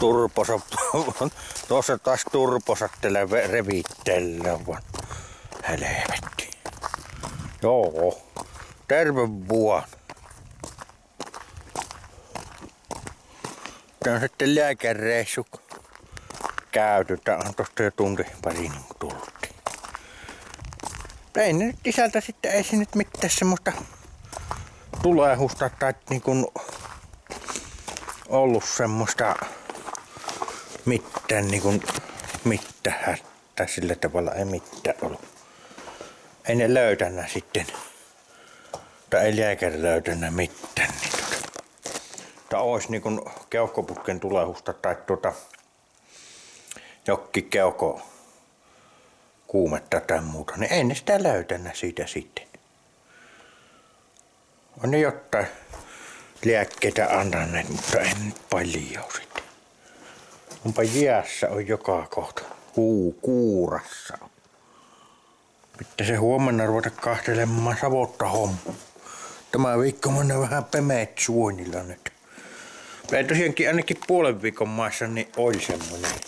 turposa, tuossa taas turposattelee revittellä vaan. Helvetti. Joo. Terve vuonna. Tämä on sitten lääkäreissu käyty. Tää on tosta jo tunti pari niin tultiin. Ei nyt isältä sitten ei nyt mitään semmoista tulehusta tai niin kuin ollut semmoista mitään niin kuin mitään tai sillä tavalla ei mitään ollut. Ei ne löytänyt sitten, tai ei lääkäri löytänyt mitään. Niin tuota. Tai olisi niin kuin keuhkoputken tulehusta tai tuota, jokki keuhko kuumetta tai muuta, niin ei ne sitä löytänyt siitä sitten. On ne jotain lääkkeitä antaneet, mutta en paljon sitten. Onpa jäässä on joka kohta. Kuu, kuurassa. Pitää se huomenna ruveta kahtelemaan savotta homma. Tämä viikko on vähän pemeet suonilla nyt. Ei tosiaankin ainakin puolen viikon maissa niin oli semmonen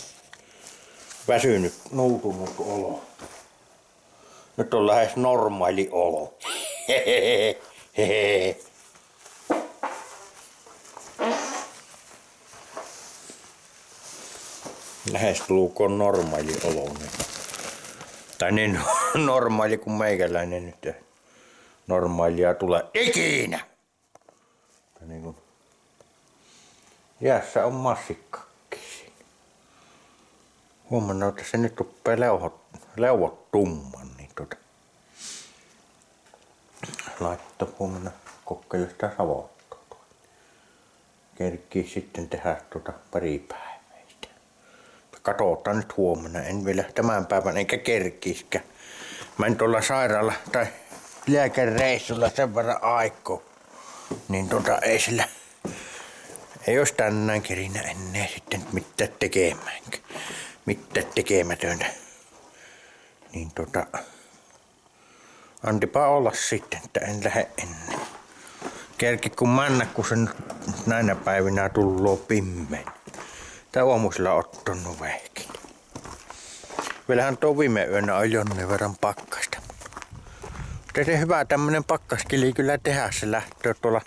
väsynyt, nuutunut olo. Nyt on lähes normaali olo. Hehehe. Lähestulkoon normaali olo. Niin. Tai niin normaali kuin meikäläinen nyt. Normaalia tulee ikinä. Ja niin kuin jäässä on massikkakin siinä. Huomannut, että se nyt rupeaa leuhot, leuhot tumman. Niin tota, laittaa huomenna kokkailusta savottua. Kerkki sitten tehdä tuota pari päivää katsotaan nyt huomenna. En vielä tämän päivän eikä kerkiskä. Mä en tuolla sairaala tai lääkäreissulla sen verran aikoo. Niin tota ei sillä ei olisi tänään kerinä ennen sitten mitään tekemään. Mitään tekemätöntä. Niin tota, antipa olla sitten, että en lähde ennen. Kerki kun mennä, kun se näinä päivinä tulloo pimmeen. Tää aamusilla ottanut vehkin. Vielähän tuo viime yönä on jonne verran pakkasta. Mutta se hyvä tämmönen pakkaskili kyllä tehdä. Se lähtee tuolla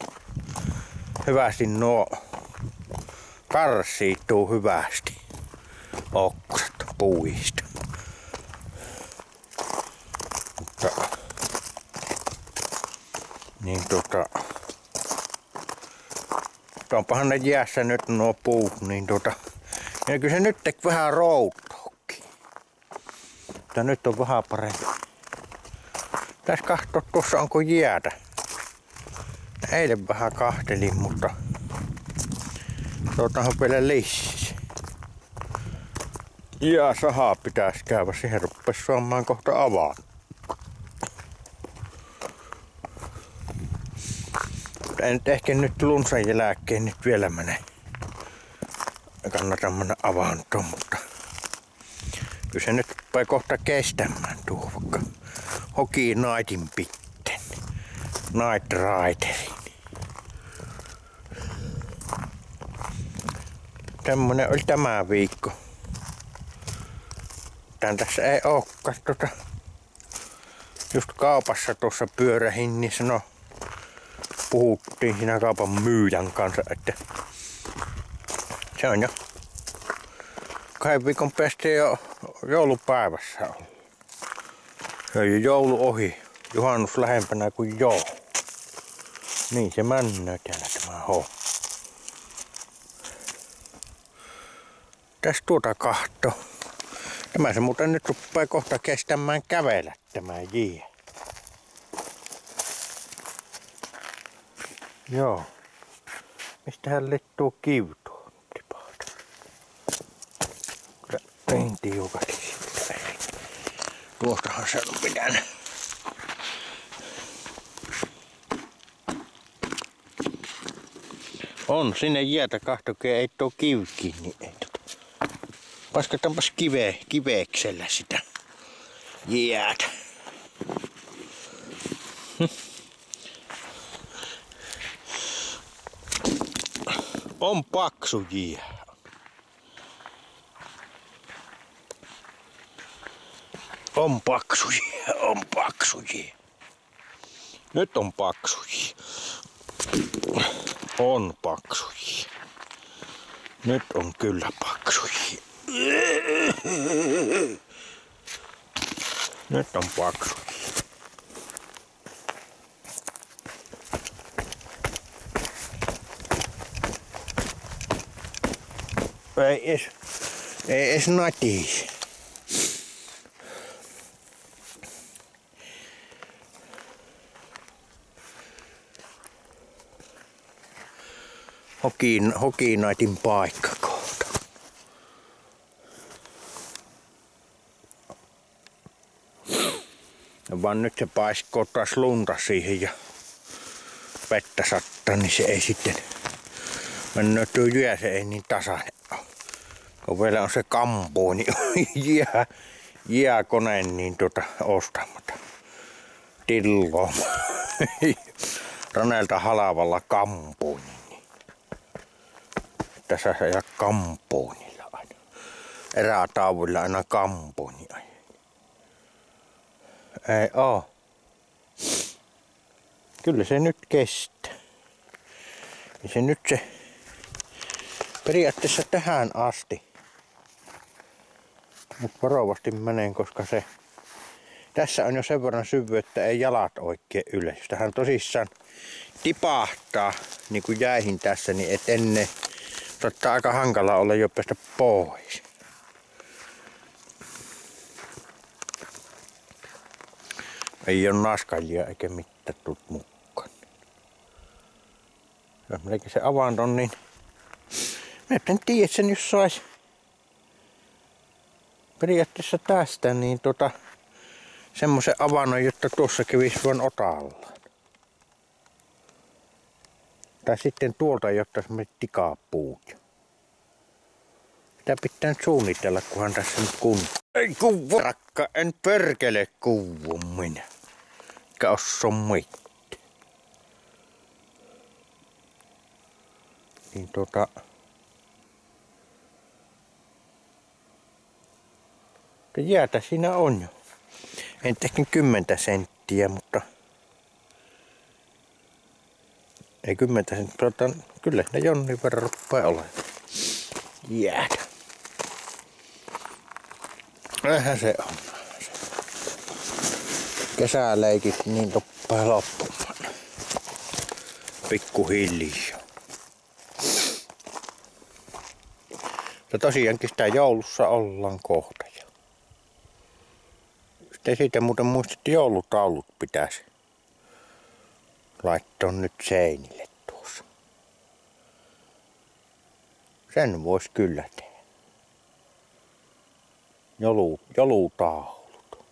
hyvästi nuo karsiituu hyvästi. Oksat puista. Mutta niin tota onpahan ne jäässä nyt nuo puut, niin tota ja kyllä se nyt teki vähän routoakin. Mutta nyt on vähän parempi. Tässä katsoa tuossa onko jäätä. Eilen vähän kahtelin, mutta tuotahan vielä lissi. Ja sahaa pitäisi käydä. Siihen rupesi suomaan kohta avaa. En ehkä nyt lunsan jälkeen nyt vielä menee kannata mennä avantoon, mutta kyllä se nyt rupeaa kohta kestämään tuo vaikka hoki naitin pitten, night riderin. Tämmönen oli tämä viikko. Tän tässä ei ookaan tota, just kaupassa tuossa pyörähin, niin sano, puhuttiin siinä kaupan myyjän kanssa, että se on jo kahden viikon päästä jo joulupäivässä on. Se on jo joulu ohi. Juhannus lähempänä kuin joo. Niin se männö täällä tämä ho. Tässä tuota kahto. Tämä se muuten nyt rupeaa kohta kestämään kävellä tämä jie. Joo. Mistähän lettuu kivi niin tiukasti sitten. Tuostahan se on pitänyt. On, sinne jäätä kahtokea, ei tuo kivki, niin ei kive, kiveksellä sitä jäätä. On paksu jää. On paksuja, on paksuja. Nyt on paksuja. On paksuja. Nyt on kyllä paksuja. Nyt on paksuja. Ei edes, ei edes natis. Hokin, Hokinaitin paikka kohta. Ja vaan nyt se paiskoo taas lunta siihen ja vettä sattaa, niin se ei sitten mennä tuo jää, se ei niin tasainen ole. Kun vielä on se kampo, niin jää, jääkone niin tuota ostamatta. Tilloa. Ranelta halavalla kampuun saa ajaa kampoonilla aina. Erätauvulla aina kampooni Ei oo. Kyllä se nyt kestää. Ja se nyt se periaatteessa tähän asti. Mutta varovasti menen, koska se tässä on jo sen verran syvyyttä, ei jalat oikein ylös. Tähän tosissaan tipahtaa niin kuin jäihin tässä, niin et ennen Totta aika hankala olla jo päästä pois. Ei ole naskajia eikä mitään tullut mukaan. Jos melkein se avanton, niin mä en tiedä sen, jos sais periaatteessa tästä, niin tota, semmoisen avannon, jotta tuossa kävisi vain otalla. Tai sitten tuolta, jotta se tikaa puut. Sitä pitää nyt suunnitella, kunhan tässä nyt kun... Ei kuvu! Rakka, en perkele kuvu minä. Eikä osso mitään. Niin tota... Jäätä siinä on jo. En tehnyt kymmentä senttiä, mutta Ei kymmentä sen, tota, kyllä ne jonnin verran ruppaa olemaan. Jäädä. Eihän se on. Kesäleikit niin ruppaa loppumaan. Pikkuhiljaa. Ja tosiaankin sitä joulussa ollaan kohta. Sitten siitä muuten muistettiin joulutaulut pitäisi laittaa nyt seinille tuossa. Sen vois kyllä tehdä. Jolu, jolutaulut.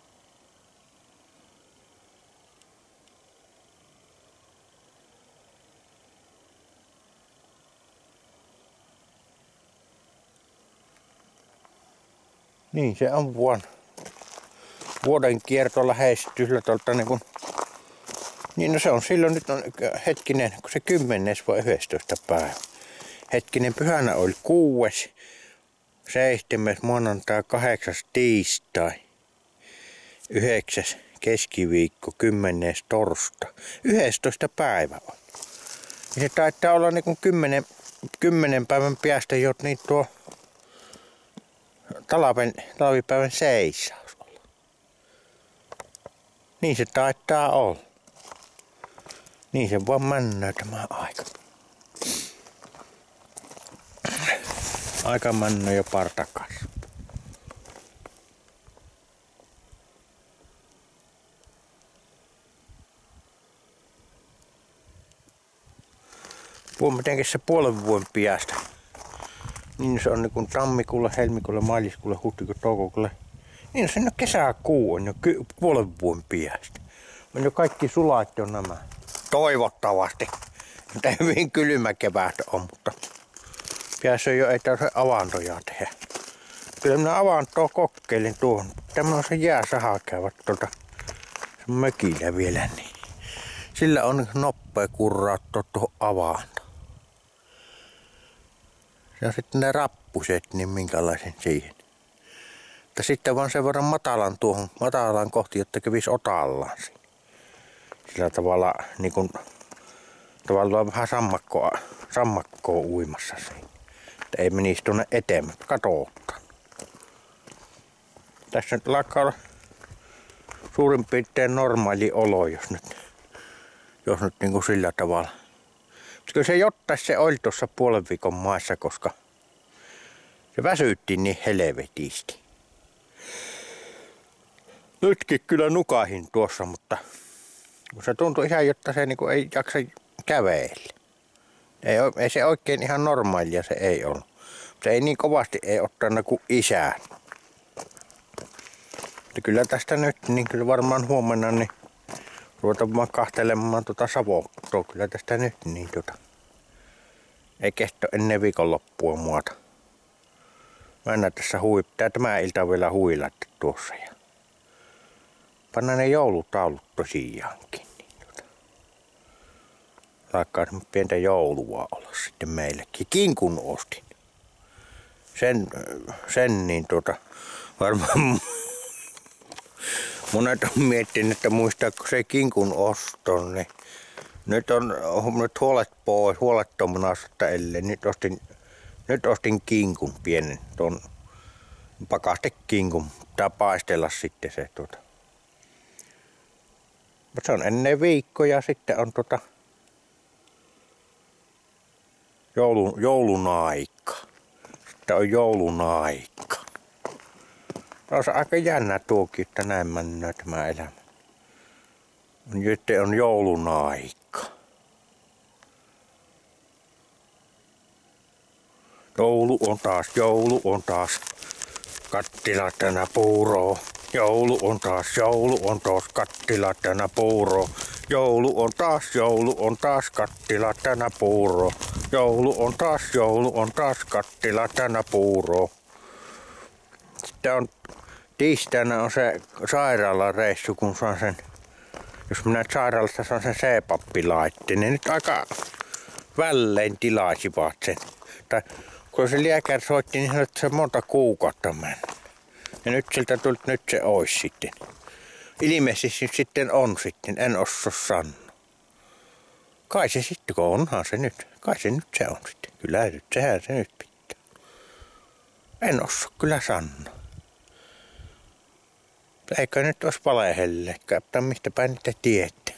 Niin se on vuonna. Vuoden kierto lähestyy sillä tuolta niin kuin niin no se on silloin nyt on hetkinen, kun se kymmenes vai 11 päivä. Hetkinen pyhänä oli kuues, seitsemäs maanantai, kahdeksas tiistai, yhdeksäs keskiviikko, kymmenes torsta, 11 päivä on. Ja se taitaa olla niin kuin kymmenen, kymmenen päivän päästä jo niin tuo talven, talvipäivän seisaus. Niin se taitaa olla. Niin se vaan männää tämä aika. Aika männä jo partakas. Puhumme mitenkin se puolen vuoden piästä. Niin se on niin tammikuulle, helmikuulle, maaliskuulle, huhtikuulle, toukokuulle. Niin se on kesäkuu on jo puolen vuoden piästä. On jo kaikki sulat jo nämä. Toivottavasti. Mitä hyvin kylmä kevät on, mutta pääsee jo ei tarvitse avantoja tehdä. Kyllä minä avantoa kokeilin tuohon. Tämä on se jääsaha käyvät tuota mökillä vielä, niin sillä on nopea kurraattua tuohon avanto. Ja sitten ne rappuset, niin minkälaisen siihen. Mutta sitten vaan sen verran matalan tuohon, matalan kohti, jotta kävisi otallaan siinä. Sillä tavalla niin kuin, tavallaan vähän sammakkoa, sammakkoa uimassa siinä. Että ei menisi tuonne eteen, katsotaan. Tässä nyt lakkaa suurin piirtein normaali olo, jos nyt, jos nyt niin kuin sillä tavalla. Mutta kyllä se jottaisi se oli tuossa puolen viikon maassa, koska se väsyytti niin helvetisti. Nytkin kyllä nukahin tuossa, mutta kun se tuntui ihan, jotta se niin ei jaksa käveellä. Ei, ei se oikein ihan normaalia se ei ollut. Se ei niin kovasti ei ottanut kuin isää. Mutta kyllä tästä nyt, niin kyllä varmaan huomenna, niin ruvetaan kahtelemaan tuota savottoa. Kyllä tästä nyt, niin tuota, ei kesto ennen viikonloppua muuta. Mä en tässä hui, pitää tämä ilta vielä huilla tuossa. Ja panna ne joulutaulut tosiaankin. Laikkaa pientä joulua olla sitten meillekin. Kinkun ostin. Sen, sen niin tuota, varmaan Monet on miettinyt, että muistaako se kinkun oston, niin nyt on nyt huolet pois, huolettomana asetta ellei. Nyt ostin, nyt ostin kinkun pienen, tuon pakastekinkun. Pitää paistella sitten se tuota. Mutta se on ennen viikkoja sitten on tuota joulun, joulun aika. Sitten on joulun aika. Olisi aika jännä tuokin, että näin mennä tämä elämä. Nyt on joulun aika. Joulu on taas, joulu on taas. Kattila tänä puuro. Joulu on taas, joulu on taas kattila tänä puuro. Joulu on taas, joulu on taas kattila tänä puuro. Joulu on taas, joulu on taas kattila tänä puuro. Sitten on tiistaina on se sairaalareissu, kun saan sen, jos minä sairaalasta saan sen C-pappilaitteen, niin nyt aika vällein tilaisivat sen. Tai kun se lääkäri soitti, niin sanoi, että se monta kuukautta mennä. Ja nyt siltä tuli, nyt se olisi sitten. Ilmeisesti sitten on sitten, en osaa sanoa. Kai se sitten, kun onhan se nyt. Kai se nyt se on sitten. Kyllä nyt, sehän se nyt pitää. En osaa kyllä sanoa. Eikö nyt olisi valehellekään, mistä päin niitä tiedätte.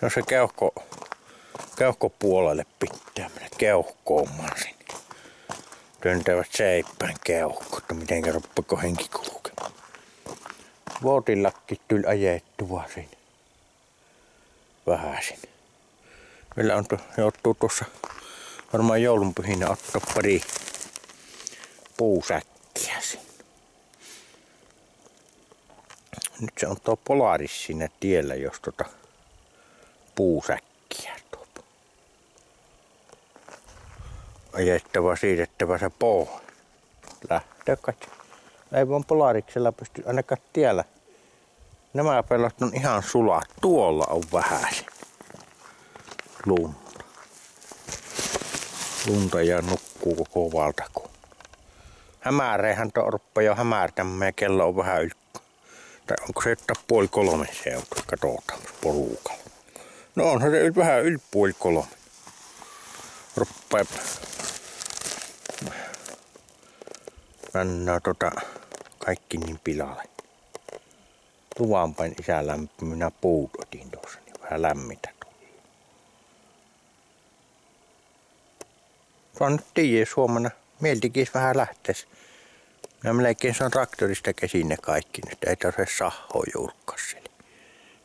No se keuhko, keuhkopuolelle pitää mennä keuhkoomaan sinne. Työntävät seippään keuhkot, no miten ruppako henki kulkemaan. Vuotillakin tuli ajettua sinne. Vähäsin. Meillä on joutuu tuossa varmaan joulunpyhinä ottaa pari puusäkkiä sinne. Nyt se on tuo Polaris siinä tiellä, jos tota puusäkkiä tuo. Ajettava, siirrettävä se poo. Lähtee. Ei vaan Polariksella pysty ainakaan tiellä. Nämä pellot on ihan sulaa. Tuolla on vähän lunta. Lunta ja nukkuu koko valtakunta. Hämäreihän tuo jo hämärtämään. Kello on vähän yli tai onko se että puoli kolme seutu, katsotaan porukalla. No onhan se vähän yli puoli kolme. Ruppaa mennään tota kaikki niin pilalle. Tuvanpain isä lämpimänä puut otin tuossa, niin vähän lämmitä Se on nyt tiiä Suomena. Mieltikis vähän lähtes. Mä melkein saan traktorista käsin ne kaikki nyt. Ei tarvitse sahoa julkaiselle.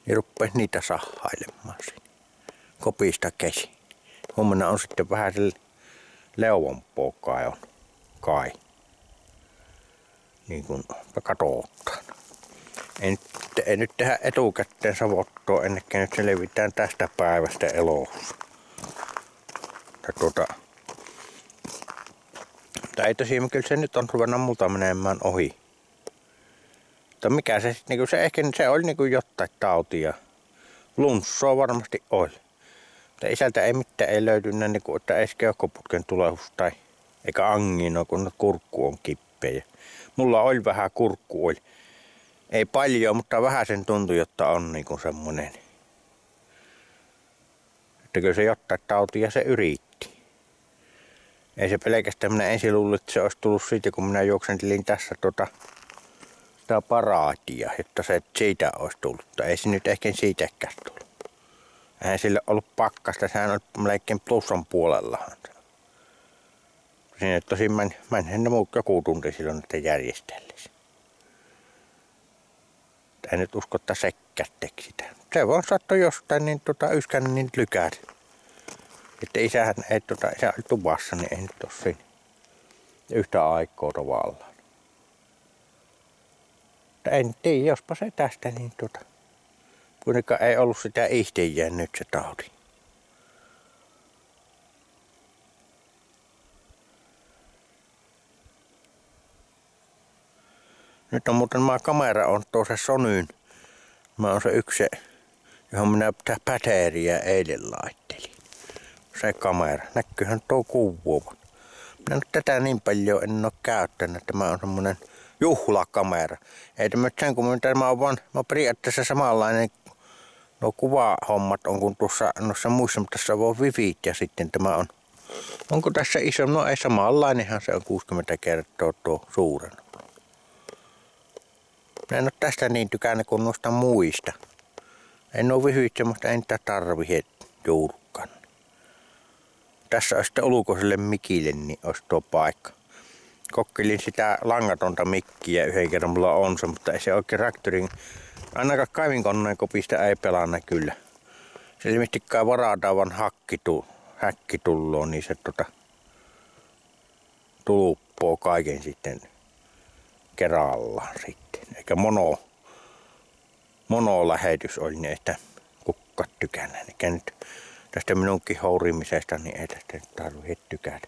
Niin rupes niitä sahailemaan sinne. Kopista käsi. Huomenna on sitten vähän se leuvonpokaa on kai. Niin kuin katsotaan. En, en nyt tehdä etukäteen savottoa ennen kuin nyt selvitään tästä päivästä elossa. Ja tuota, ei tosiaan, kyllä se nyt on ruvennut multa menemään ohi. Mutta mikä se sitten, niin se ehkä se oli niin kuin jotain tautia. Lunssoa varmasti oli. Mutta isältä ei mitään ei löytynyt, niin kuin, että edes keuhkoputken tulehus tai eikä angino, kun kurkku on kippeä. Mulla oli vähän kurkku oli. Ei paljon, mutta vähän sen tuntui, jotta on niinku semmonen. Että kyllä se jotain tautia se yritti. Ei se pelkästään, minä ensin luulin, että se olisi tullut siitä, kun minä juoksentelin tässä tota, sitä paraatia, että se siitä olisi tullut. Ei se nyt ehkä siitäkään tullut. Eihän sille ollut pakkasta, sehän oli melkein plussan puolellahan. Sinne tosin mä, mä en joku tunti silloin, että järjestellisi. En nyt usko, että sekkä teki sitä. Se vaan sattui jostain niin tota, yskän niin lykäät. Että isähän ei tota, isä oli tuvassa, niin ei nyt ole siinä yhtä aikaa tavallaan. Mutta en tiedä, jospa se tästä niin tota, kuitenkaan ei ollut sitä ihtiä nyt se tauti. Nyt on muuten tämä kamera on tuossa Sonyn. Mä on se yksi, johon minä päteeriä eilen laittelin. Se kamera. Näkyyhän tuo kuvuva. Minä nyt tätä niin paljon en ole käyttänyt. Tämä on semmonen juhlakamera. Ei tämä sen kun tämä on vaan no periaatteessa samanlainen no kuvahommat on kuin tuossa noissa muissa, mutta tässä on vivit ja sitten tämä on Onko tässä iso? No ei samanlainenhan se on 60 kertaa tuo suuren. Mä en ole tästä niin tykännyt kuin noista muista. En ole vihyt mutta en tätä tarvi juurukkaan. Tässä on sitten ulkoiselle mikille, niin olisi tuo paikka. Kokkelin sitä langatonta mikkiä yhden kerran mulla on se, mutta ei se oikein traktorin, ainakaan kaivinkoneen kopista ei pelanna kyllä. Se ilmeisesti kai varataan vaan hakkitu, häkki tulloo, niin se tota, tuluppoo kaiken sitten kerrallaan sitten. Eikä mono, monolähetys oli niin, että kukkat tykänä. Eikä nyt tästä minunkin hourimisesta, niin ei tästä tarvitse tykätä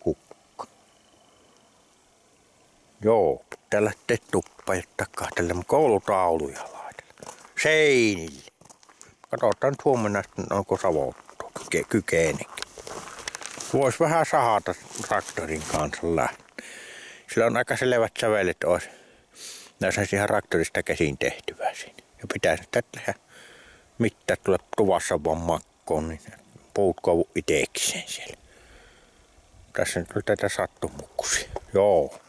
kukka. Joo, pitää lähteä tuppa ja katselemaan koulutauluja laitella. Seinille. Katsotaan nyt huomenna, onko savottu kykeenikin. Voisi vähän sahata traktorin kanssa lähteä. Sillä on aika selvät sävelet olisi. Saisi ihan traktorista käsin tehtyä siinä. Ja pitäisi sitä tehdä mitään tulla tuvassa vaan makkoon, niin puut kovu itekseen siellä. Tässä nyt tätä sattumukkusia. Joo.